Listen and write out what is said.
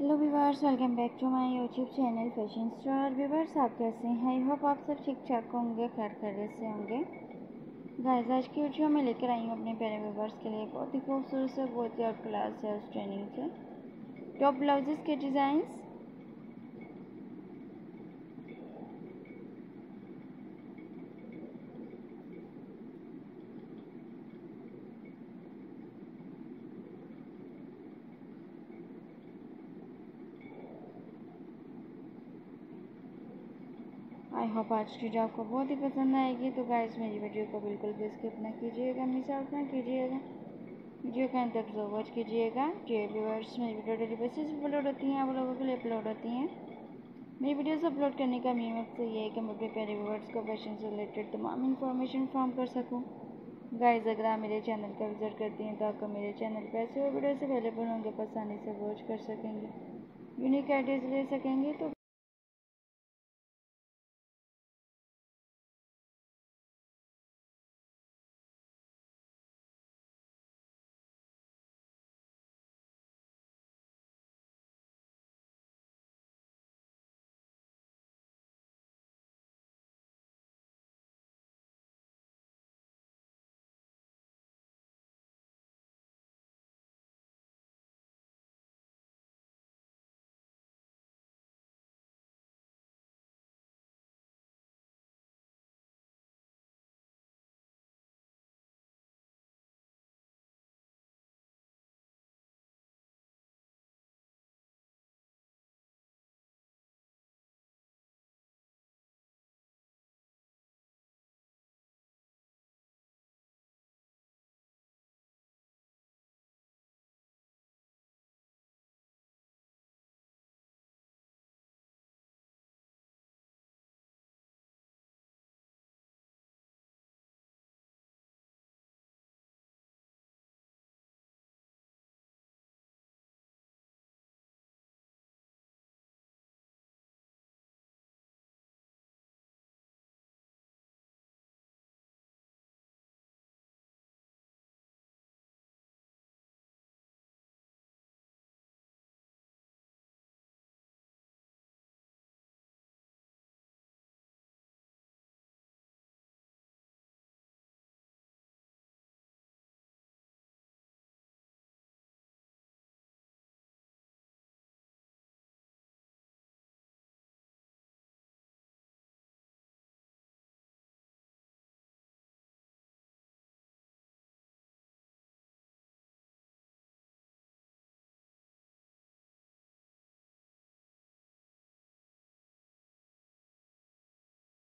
Hello viewers welcome back to my YouTube channel fashion star viewers आप कैसे हैं? I hope आप सब ठीक ठाक होंगे खैर खैर से होंगे। गाइस आज की वीडियो में लेकर आई हूँ अपने प्यारे व्यूवर्स के लिए। बहुत ही खूबसूरत से, बहुत ही और क्लास है उस ट्रेनिंग से टॉप ब्लाउजेस के डिज़ाइंस आई होप आज की वीडियो आपको बहुत ही पसंद आएगी। तो गाइस मेरी वीडियो को बिल्कुल भी स्किप ना कीजिएगा मिस आउट ना कीजिएगा। वीडियो का अंत तक वॉच कीजिएगा। जो व्यूवर्स मेरी वीडियो डेली बेसिस अपलोड होती हैं, आप लोगों के लिए अपलोड होती हैं। मेरी वीडियोस अपलोड करने का मेन मकसद ये है कि मैं अपने प्यारे व्यूवर्स को फ़ैशन से रिलेटेड तमाम इन्फॉर्मेशन फॉर्म कर सकूँ। गाइज़ अगर आप मेरे चैनल का विज़िट करती हैं तो आपको मेरे चैनल पर ऐसे वीडियोस अवेलेबल होंगे आसानी से वॉच कर सकेंगे। यूनिक आइडियाज़ ले सकेंगे तो